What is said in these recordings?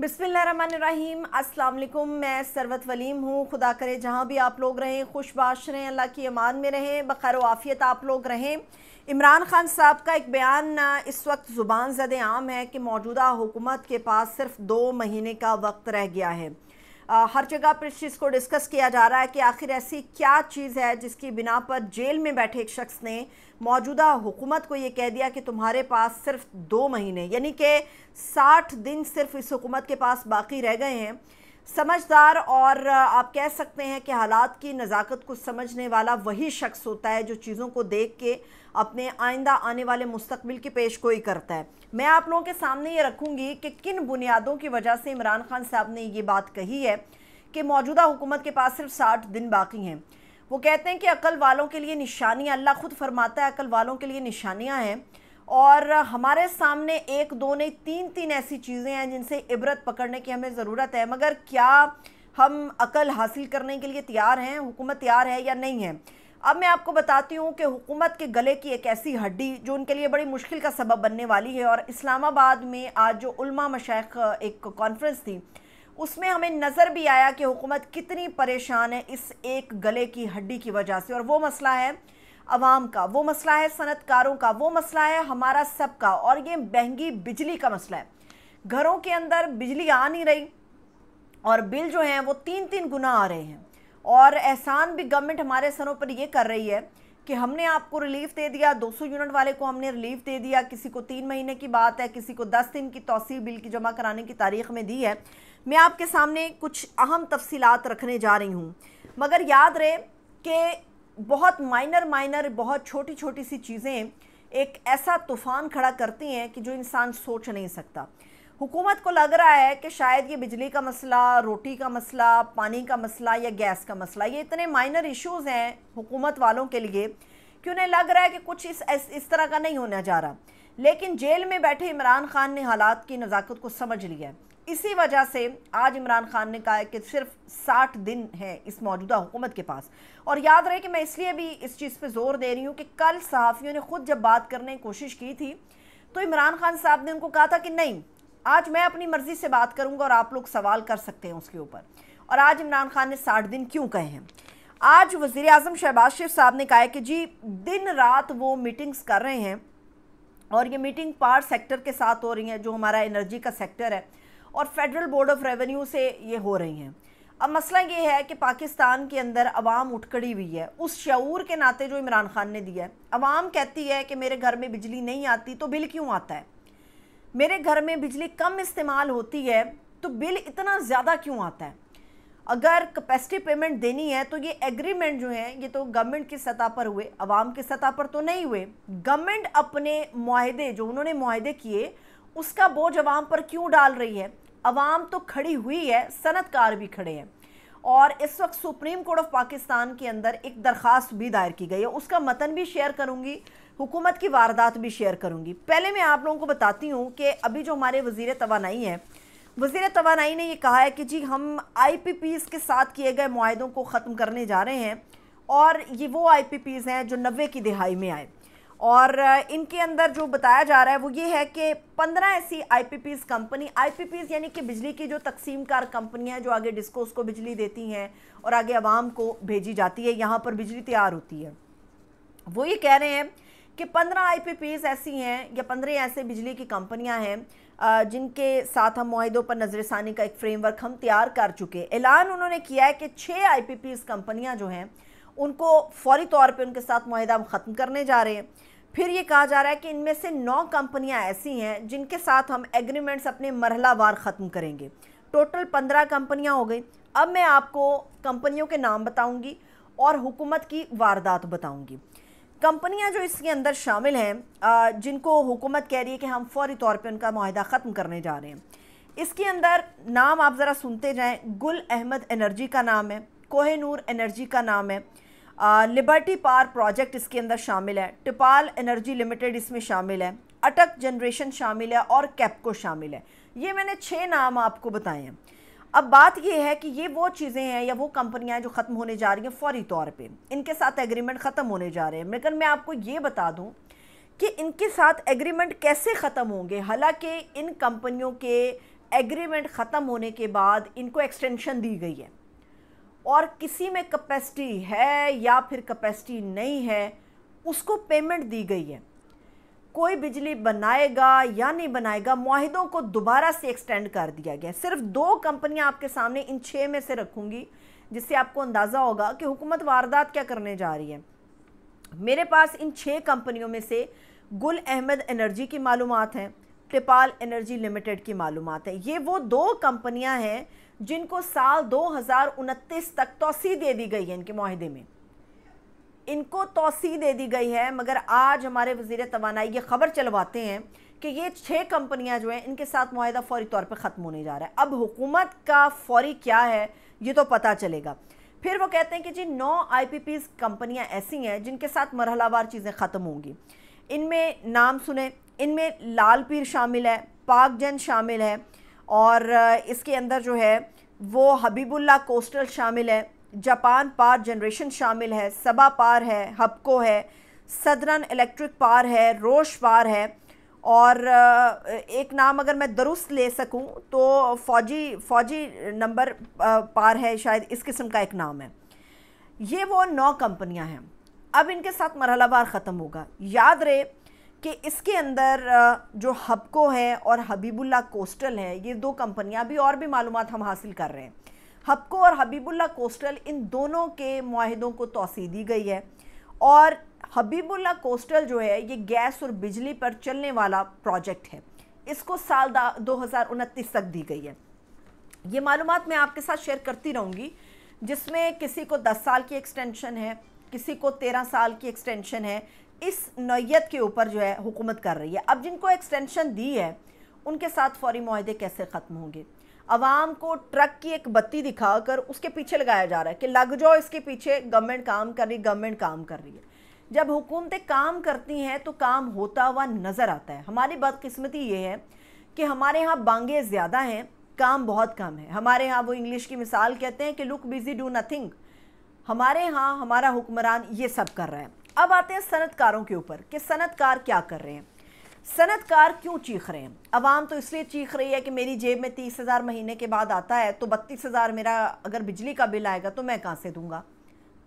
बिस्मिल्लाहिर्रहमानिर्रहीम। अस्सलाम वालेकुम मैं सरवत वलीम हूँ। खुदा करे जहाँ भी आप लोग रहें खुशबाश रहें, अल्लाह की अमान में रहें, बखैर आफियत आप लोग रहें। इमरान खान साहब का एक बयान इस वक्त ज़ुबान ज़द आम है कि मौजूदा हुकूमत के पास सिर्फ़ दो महीने का वक्त रह गया है। हर जगह पर इस चीज़ को डिस्कस किया जा रहा है कि आखिर ऐसी क्या चीज़ है जिसकी बिना पर जेल में बैठे एक शख्स ने मौजूदा हुकूमत को ये कह दिया कि तुम्हारे पास सिर्फ़ दो महीने, यानी कि साठ दिन सिर्फ़ इस हुकूमत के पास बाकी रह गए हैं। समझदार और आप कह सकते हैं कि हालात की नज़ाकत को समझने वाला वही शख्स होता है जो चीज़ों को देख के अपने आइंदा आने वाले मुस्तबिल की पेश गोई करता है। मैं आप लोगों के सामने ये रखूँगी कि किन बुनियादों की वजह से इमरान खान साहब ने ये बात कही है कि मौजूदा हुकूमत के पास सिर्फ़ साठ दिन बाकी हैं। वो कहते हैं कि अकल वालों के लिए निशानियाँ, अल्लाह खुद फरमाता है अकल वालों के लिए निशानियाँ हैं। और हमारे सामने एक, दो नहीं, तीन तीन ऐसी चीज़ें हैं जिनसे इबरत पकड़ने की हमें ज़रूरत है। मगर क्या हम अकल हासिल करने के लिए तैयार हैं? हुकूमत तैयार है या नहीं है? अब मैं आपको बताती हूँ कि हुकूमत के गले की एक ऐसी हड्डी, जो उनके लिए बड़ी मुश्किल का सबब बनने वाली है, और इस्लामाबाद में आज जो उल्मा मशाइख, एक कॉन्फ्रेंस थी, उसमें हमें नज़र भी आया कि हुकूमत कितनी परेशान है इस एक गले की हड्डी की वजह से। और वो मसला है आवाम का वो मसला है, सनतकारों का वो मसला है, हमारा सबका। और ये महँगी बिजली का मसला है। घरों के अंदर बिजली आ नहीं रही और बिल जो हैं वो तीन तीन गुना आ रहे हैं। और एहसान भी गवर्नमेंट हमारे सरों पर ये कर रही है कि हमने आपको रिलीफ दे दिया 200 यूनिट वाले को हमने रिलीफ दे दिया, किसी को तीन महीने की बात है, किसी को दस दिन की तोसी बिल की जमा कराने की तारीख में दी है। मैं आपके सामने कुछ अहम तफसीलात रखने जा रही हूँ। मगर याद रहे कि बहुत माइनर माइनर बहुत छोटी छोटी सी चीज़ें एक ऐसा तूफ़ान खड़ा करती हैं कि जो इंसान सोच नहीं सकता। हुकूमत को लग रहा है कि शायद ये बिजली का मसला, रोटी का मसला, पानी का मसला या गैस का मसला, ये इतने माइनर इश्यूज़ हैं हुकूमत वालों के लिए कि उन्हें लग रहा है कि कुछ इस इस इस तरह का नहीं होने जा रहा। लेकिन जेल में बैठे इमरान खान ने हालात की नज़ाकत को समझ लिया है। इसी वजह से आज इमरान खान ने कहा है कि सिर्फ़ साठ दिन हैं इस मौजूदा हुकूमत के पास। और याद रहे कि मैं इसलिए भी इस चीज़ पे ज़ोर दे रही हूँ कि कल सहाफ़ियों ने ख़ुद जब बात करने की कोशिश की थी तो इमरान खान साहब ने उनको कहा था कि नहीं, आज मैं अपनी मर्ज़ी से बात करूँगा और आप लोग सवाल कर सकते हैं उसके ऊपर। और आज इमरान खान ने साठ दिन क्यों कहे हैं? आज वज़ी अजम शहबाज शरीफ साहब ने कहा है कि जी, दिन रात वो मीटिंग्स कर रहे हैं और ये मीटिंग पार सेक्टर के साथ हो रही है, जो हमारा एनर्जी का सेक्टर है। और फेडरल बोर्ड ऑफ़ रेवेन्यू से ये हो रही हैं। अब मसला ये है कि पाकिस्तान के अंदर अवाम उठकड़ी हुई है। उस शूर के नाते जो इमरान खान ने दिया है, अवाम कहती है कि मेरे घर में बिजली नहीं आती तो बिल क्यों आता है? मेरे घर में बिजली कम इस्तेमाल होती है तो बिल इतना ज़्यादा क्यों आता है? अगर कैपेसिटी पेमेंट देनी है तो ये एग्रीमेंट जो है, ये तो गवर्नमेंट की सतह पर हुए, अवाम की सतह पर तो नहीं हुए। गवर्नमेंट अपने माहदे जो उन्होंने माहदे किए उसका बोझ अवाम पर क्यों डाल रही है? अवाम तो खड़ी हुई है, सनतकार भी खड़े हैं। और इस वक्त सुप्रीम कोर्ट ऑफ़ पाकिस्तान के अंदर एक दरख्वास्त भी दायर की गई है। उसका मतन भी शेयर करूँगी, हुकूमत की वारदात भी शेयर करूँगी। पहले मैं आप लोगों को बताती हूँ कि अभी जो हमारे वज़ीर तोानाई हैं, वज़ीर तोानाई ने यह कहा है कि जी, हम आई पी पीज़ के साथ किए गए माहों को ख़त्म करने जा रहे हैं और ये वो आई पी पीज़ हैं जो नब्बे की दिहाई में आए। और इनके अंदर जो बताया जा रहा है वो ये है कि पंद्रह ऐसी आईपीपीज कंपनी आईपीपीज यानी कि बिजली की जो तकसीम कार कंपनियाँ जो आगे डिस्कोस को बिजली देती हैं और आगे आवाम को भेजी जाती है, यहाँ पर बिजली तैयार होती है। वो ये कह रहे हैं कि पंद्रह आईपीपीज ऐसी हैं या पंद्रह ऐसे बिजली की कंपनियाँ हैं जिनके साथ हम माहों पर नजरसानी का एक फ्रेमवर्क हम तैयार कर चुके ऐलान उन्होंने किया है कि छः आई पी कंपनियाँ जो हैं, उनको फौरी तौर पर उनके साथ माहिदा हम ख़त्म करने जा रहे हैं। फिर ये कहा जा रहा है कि इनमें से नौ कंपनियाँ ऐसी हैं जिनके साथ हम एग्रीमेंट्स अपने मरहलावार ख़त्म करेंगे। टोटल पंद्रह कंपनियाँ हो गई। अब मैं आपको कंपनियों के नाम बताऊँगी और हुकूमत की वारदात बताऊँगी। कंपनियाँ जो इसके अंदर शामिल हैं जिनको हुकूमत कह रही है कि हम फौरी तौर पे उनका माहिदा ख़त्म करने जा रहे हैं। इसके अंदर नाम आप ज़रा सुनते जाएँ। गुल अहमद एनर्जी का नाम है, कोहनूर एनर्जी का नाम है। लिबर्टी पार प्रोजेक्ट इसके अंदर शामिल है। टिपाल एनर्जी लिमिटेड इसमें शामिल है। अटक जनरेशन शामिल है और कैपको शामिल है। ये मैंने छः नाम आपको बताए हैं। अब बात ये है कि ये वो चीज़ें हैं या वो कंपनियाँ हैं जो ख़त्म होने जा रही हैं फौरी तौर पे। इनके साथ एग्रीमेंट ख़त्म होने जा रहे हैं। लेकिन मैं आपको ये बता दूँ कि इनके साथ एग्रीमेंट कैसे ख़त्म होंगे। हालाँकि इन कंपनियों के एग्रीमेंट ख़त्म होने के बाद इनको एक्सटेंशन दी गई है। और किसी में कैपेसिटी है या फिर कैपेसिटी नहीं है, उसको पेमेंट दी गई है। कोई बिजली बनाएगा या नहीं बनाएगा, माहिदों को दोबारा से एक्सटेंड कर दिया गया। सिर्फ़ दो कंपनियाँ आपके सामने इन छः में से रखूँगी, जिससे आपको अंदाज़ा होगा कि हुकूमत वारदात क्या करने जा रही है। मेरे पास इन छः कंपनियों में से गुल अहमद एनर्जी की मालूम हैं टिपाल एनर्जी लिमिटेड की मालूम है। ये वो दो कंपनियाँ हैं जिनको साल दो हज़ार उनतीस तक तोसी दे दी गई है इनके माहदे में। इनको तोसी दे दी गई है, मगर आज हमारे वज़ीर तोानाई ये खबर चलवाते हैं कि ये छः कंपनियाँ जो हैं, इनके साथ माहिदा फौरी तौर पर ख़त्म होने जा रहा है। अब हुकूमत का फौरी क्या है, ये तो पता चलेगा। फिर वो कहते हैं कि जी, नौ आई पी पीज़ कंपनियाँ ऐसी हैं जिनके साथ मरहलावार चीज़ें ख़त्म होंगी। इनमें नाम सुने, इनमें लाल पीर शामिल है पाक जन शामिल है और इसके अंदर जो है, वो हबीबुल्ला कोस्टल शामिल है, जापान पार जनरेशन शामिल है, सबा पार है, हबको है, सदरन इलेक्ट्रिक पार है, रोश पार है और एक नाम अगर मैं दुरुस्त ले सकूँ तो फ़ौजी फ़ौजी नंबर पार है, शायद इस किस्म का एक नाम है। ये वो नौ कंपनियाँ हैं। अब इनके साथ मरहलावार ख़त्म होगा। याद रहे कि इसके अंदर जो हबको है और हबीबुल्ला कोस्टल है, ये दो कंपनियाँ भी और भी मालूम हम हासिल कर रहे हैं। हबको और हबीबुल्ला कोस्टल इन दोनों के माहिदों को तोसी दी गई है और हबीबुल्ला कोस्टल जो है, ये गैस और बिजली पर चलने वाला प्रोजेक्ट है। इसको साल दो हज़ार उनतीस तक दी गई है। ये मालूम मैं आपके साथ शेयर करती रहूँगी, जिसमें किसी को 10 साल की एक्सटेंशन है, किसी को 13 साल की एक्सटेंशन है इस नौीयत के ऊपर जो है हुकूमत कर रही है। अब जिनको एक्सटेंशन दी है, उनके साथ फौरी माहे कैसे ख़त्म होंगे? आवाम को ट्रक की एक बत्ती दिखाकर उसके पीछे लगाया जा रहा है कि लग जाओ इसके पीछे गवर्नमेंट काम कर रही गवर्नमेंट काम कर रही है। जब हुकूमतें काम करती हैं तो काम होता हुआ नज़र आता है। हमारी बदकिस्मती ये है कि हमारे यहाँ बांगे ज़्यादा हैं, काम बहुत कम है। हमारे यहाँ वो इंग्लिश की मिसाल कहते हैं कि लुक बिज़ी डू नथिंग हमारे यहाँ, हमारा हुक्मरान ये सब कर रहा है। अब आते हैं सनतकारों के ऊपर कि सनतकार क्या कर रहे हैं। सनतकार क्यों चीख रहे हैं? आवाम तो इसलिए चीख रही है कि मेरी जेब में तीस हज़ार महीने के बाद आता है तो बत्तीस हज़ार मेरा अगर बिजली का बिल आएगा तो मैं कहाँ से दूँगा?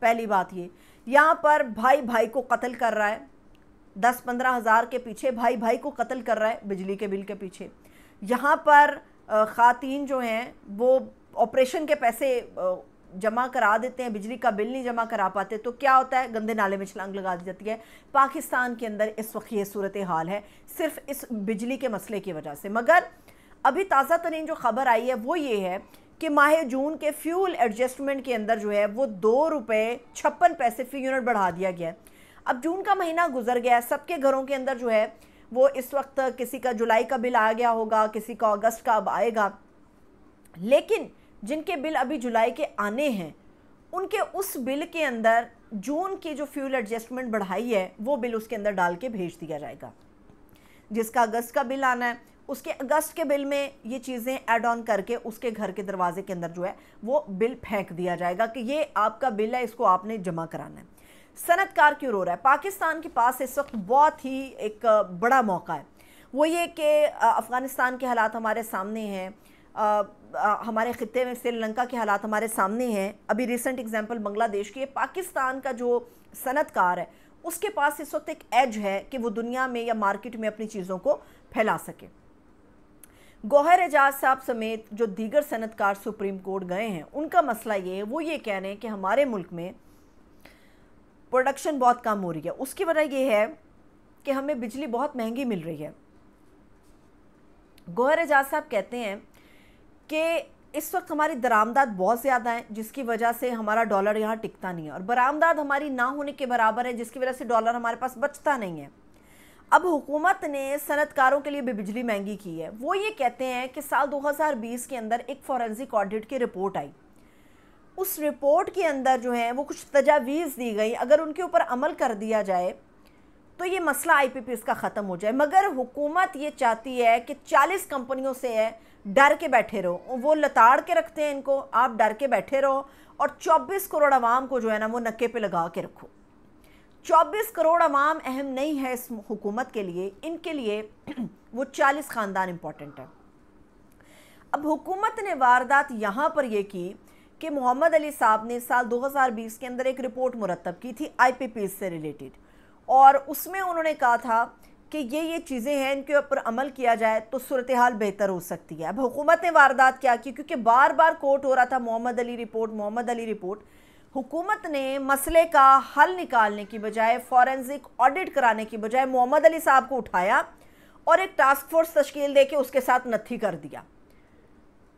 पहली बात ये। यहाँ पर भाई भाई को कत्ल कर रहा है। दस पंद्रह हज़ार के पीछे भाई भाई को कत्ल कर रहा है बिजली के बिल के पीछे। यहाँ पर ख़ातीन जो हैं, वो ऑपरेशन के पैसे जमा करा देते हैं, बिजली का बिल नहीं जमा करा पाते तो क्या होता है? गंदे नाले में छलांग लगा दी जाती है। पाकिस्तान के अंदर इस वक्त ये सूरत हाल है, सिर्फ़ इस बिजली के मसले की वजह से। मगर अभी ताज़ा तरीन जो ख़बर आई है, वो ये है कि माह जून के फ्यूल एडजस्टमेंट के अंदर जो है, वो दो रुपये छप्पन पैसे फ़ी यूनिट बढ़ा दिया गया है। अब जून का महीना गुजर गया है, सबके घरों के अंदर जो है, वो इस वक्त किसी का जुलाई का बिल आ गया होगा, किसी का अगस्त का अब आएगा। लेकिन जिनके बिल अभी जुलाई के आने हैं, उनके उस बिल के अंदर जून की जो फ्यूल एडजस्टमेंट बढ़ाई है, वो बिल उसके अंदर डाल के भेज दिया जाएगा। जिसका अगस्त का बिल आना है, उसके अगस्त के बिल में ये चीज़ें ऐड ऑन करके उसके घर के दरवाजे के अंदर जो है, वो बिल फेंक दिया जाएगा कि ये आपका बिल है, इसको आपने जमा कराना है। सनतकार क्यों रो रहा है? पाकिस्तान के पास इस वक्त बहुत ही एक, बड़ा मौका है। वो ये कि अफ़गानिस्तान के हालात हमारे सामने हैं हमारे ख़त्े में श्रीलंका के हालात हमारे सामने हैं। अभी रिसेंट एग्जांपल बांग्लादेश की पाकिस्तान का जो सनतकार है, उसके पास इस वक्त एक एज है कि वो दुनिया में या मार्केट में अपनी चीज़ों को फैला सके। गौहर एजाज साहब समेत जो दीगर सनतकार सुप्रीम कोर्ट गए हैं, उनका मसला ये है, वो ये कह रहे हैं कि हमारे मुल्क में प्रोडक्शन बहुत कम हो रही है। उसकी वजह यह है कि हमें बिजली बहुत महँगी मिल रही है। गौहर एजाज साहब कहते हैं कि इस वक्त हमारी दरामदाद बहुत ज़्यादा है, जिसकी वजह से हमारा डॉलर यहाँ टिकता नहीं है। और बरामदाद हमारी ना होने के बराबर है, जिसकी वजह से डॉलर हमारे पास बचता नहीं है। अब हुकूमत ने सनतकारों के लिए भी बिजली महँगी की है। वो ये कहते हैं कि साल 2020 के अंदर एक फॉरेंसिक ऑडिट की रिपोर्ट आई। उस रिपोर्ट के अंदर जो है, वो कुछ तजावीज़ दी गई। अगर उनके ऊपर अमल कर दिया जाए तो ये मसला आई पी पी का ख़त्म हो जाए। मगर हुकूमत ये चाहती है कि 40 कंपनियों से है, डर के बैठे रहो। वो लताड़ के रखते हैं इनको। आप डर के बैठे रहो और 24 करोड़ आवाम को जो है ना वो नक्के पे लगा के रखो। 24 करोड़ अवाम अहम नहीं है इस हुकूमत के लिए। इनके लिए वो 40 ख़ानदान इंपॉर्टेंट है। अब हुकूमत ने वारदात यहाँ पर यह की कि मोहम्मद अली साहब ने साल 2020 के अंदर एक रिपोर्ट मुरतब की थी आईपीपी से रिलेटेड और उसमें उन्होंने कहा था कि ये ये चीज़ें हैं, इनके ऊपर अमल किया जाए तो सूरत हाल बेहतर हो सकती है। अब हुकूमत ने वारदात क्या की? क्योंकि बार बार कोर्ट हो रहा था, मोहम्मद अली रिपोर्ट, मोहम्मद अली रिपोर्ट। हुकूमत ने मसले का हल निकालने की बजाय, फॉरेंसिक ऑडिट कराने की बजाय मोहम्मद अली साहब को उठाया और एक टास्क फोर्स तश्कील दे के उसके साथ नत्थी कर दिया।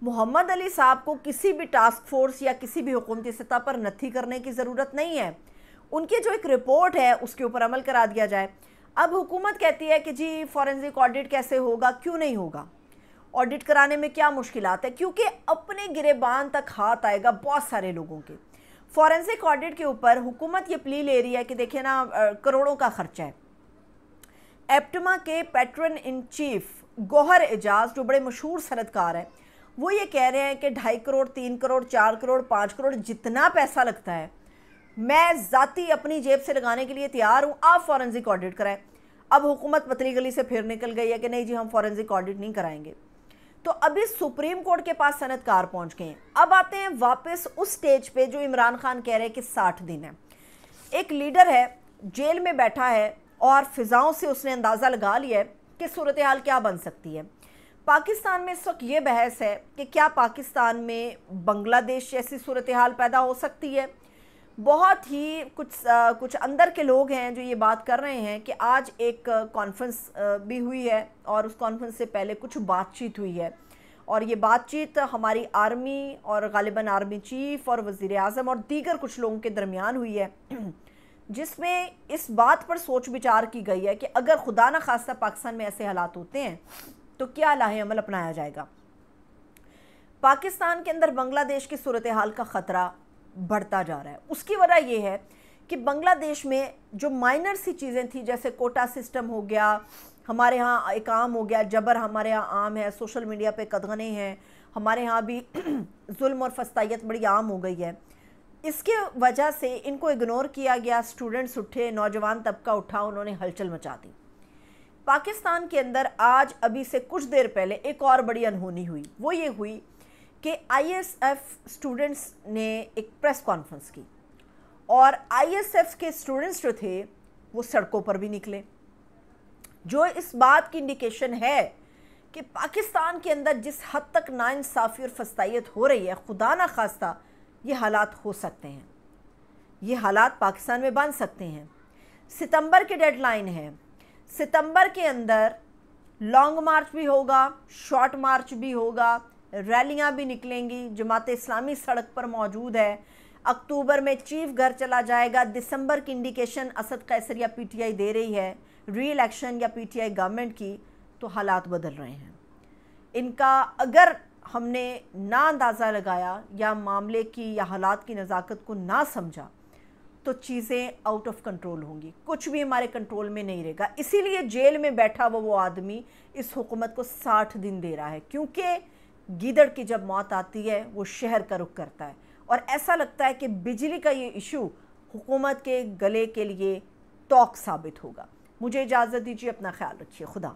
मोहम्मद अली साहब को किसी भी टास्क फोर्स या किसी भी हुकूमती सतह पर नत्थी करने की ज़रूरत नहीं है। उनकी जो एक रिपोर्ट है, उसके ऊपर अमल करा दिया जाए। अब हुकूमत कहती है कि जी फॉरेंसिक ऑडिट कैसे होगा, क्यों नहीं होगा? ऑडिट कराने में क्या मुश्किल है? क्योंकि अपने गिरेबान तक हाथ आएगा बहुत सारे लोगों के। फॉरेंसिक ऑडिट के ऊपर हुकूमत ये प्ली ले रही है कि देखिए ना करोड़ों का खर्चा है। एप्टमा के patron in chief Gohar Ejaz जो बड़े मशहूर सनतकार हैं, वो ये कह रहे हैं कि ढाई करोड़, तीन करोड़, चार करोड़, पाँच करोड़ जितना पैसा लगता है मैं ज़ाती अपनी जेब से लगाने के लिए तैयार हूँ, आप फॉरेंसिक ऑडिट कराएँ। अब हुकूमत पतली गली से फिर निकल गई है कि नहीं जी, हम फॉरेंसिक ऑडिट नहीं कराएँगे। तो अभी सुप्रीम कोर्ट के पास सनतकार पहुँच गए हैं। अब आते हैं वापस उस स्टेज पे जो इमरान खान कह रहे हैं कि साठ दिन है। एक लीडर है, जेल में बैठा है और फिजाओं से उसने अंदाज़ा लगा लिया है कि सूरत हाल क्या बन सकती है। पाकिस्तान में इस वक्त ये बहस है कि क्या पाकिस्तान में बांग्लादेश जैसी सूरत हाल पैदा हो सकती है? बहुत ही कुछ आ, कुछ अंदर के लोग हैं जो ये बात कर रहे हैं कि आज एक कॉन्फ्रेंस भी हुई है और उस कॉन्फ्रेंस से पहले कुछ बातचीत हुई है। और ये बातचीत हमारी आर्मी और गालिबा आर्मी चीफ और वज़ी अजम और दीगर कुछ लोगों के दरमियान हुई है। जिसमें इस बात पर सोच विचार की गई है कि अगर खुदा न खास्ता पाकिस्तान में ऐसे हालात होते हैं तो क्या लाहे अमल अपनाया जाएगा? पाकिस्तान के अंदर बांग्लादेश की सूरत हाल का ख़तरा बढ़ता जा रहा है। उसकी वजह यह है कि बांग्लादेश में जो माइनर सी चीज़ें थी, जैसे कोटा सिस्टम हो गया, हमारे यहाँ एक आम हो गया, जबर हमारे यहाँ आम है सोशल मीडिया पे कदगने हैं, हमारे यहाँ भी जुल्म और फस्ताइत बड़ी आम हो गई है। इसके वजह से इनको इग्नोर किया गया स्टूडेंट्स उठे, नौजवान तबका उठा, उन्होंने हलचल मचा दी। पाकिस्तान के अंदर आज, अभी से कुछ देर पहले एक और बड़ी अनहोनी हुई। वो ये हुई कि आईएसएफ स्टूडेंट्स ने एक प्रेस कॉन्फ्रेंस की और आईएसएफ के स्टूडेंट्स जो थे, वो सड़कों पर भी निकले। जो इस बात की इंडिकेशन है कि पाकिस्तान के अंदर जिस हद तक नाइंसाफ़ी और फस्ताइत हो रही है, खुदा ना खास्ता, ये हालात हो सकते हैं। ये हालात पाकिस्तान में बन सकते हैं। सितंबर की डेडलाइन है। सितंबर के अंदर लॉन्ग मार्च भी होगा शॉर्ट मार्च भी होगा रैलियाँ भी निकलेंगी। जमात इस्लामी सड़क पर मौजूद है। अक्टूबर में चीफ घर चला जाएगा। दिसंबर की इंडिकेशन असद कैसर या पीटीआई दे रही है। री इलेक्शन या पीटीआई गवर्नमेंट की तो हालात बदल रहे हैं। इनका अगर हमने ना अंदाज़ा लगाया या मामले की या हालात की नज़ाकत को ना समझा तो चीज़ें आउट ऑफ़ कंट्रोल होंगी। कुछ भी हमारे कंट्रोल में नहीं रहेगा। इसीलिए जेल में बैठा हुआ वो आदमी इस हुकूमत को साठ दिन दे रहा है। क्योंकि गीदड़ की जब मौत आती है, वो शहर का रुख करता है। और ऐसा लगता है कि बिजली का ये इशू हुकूमत के गले के लिए तोक साबित होगा। मुझे इजाज़त दीजिए, अपना ख्याल रखिए। खुदा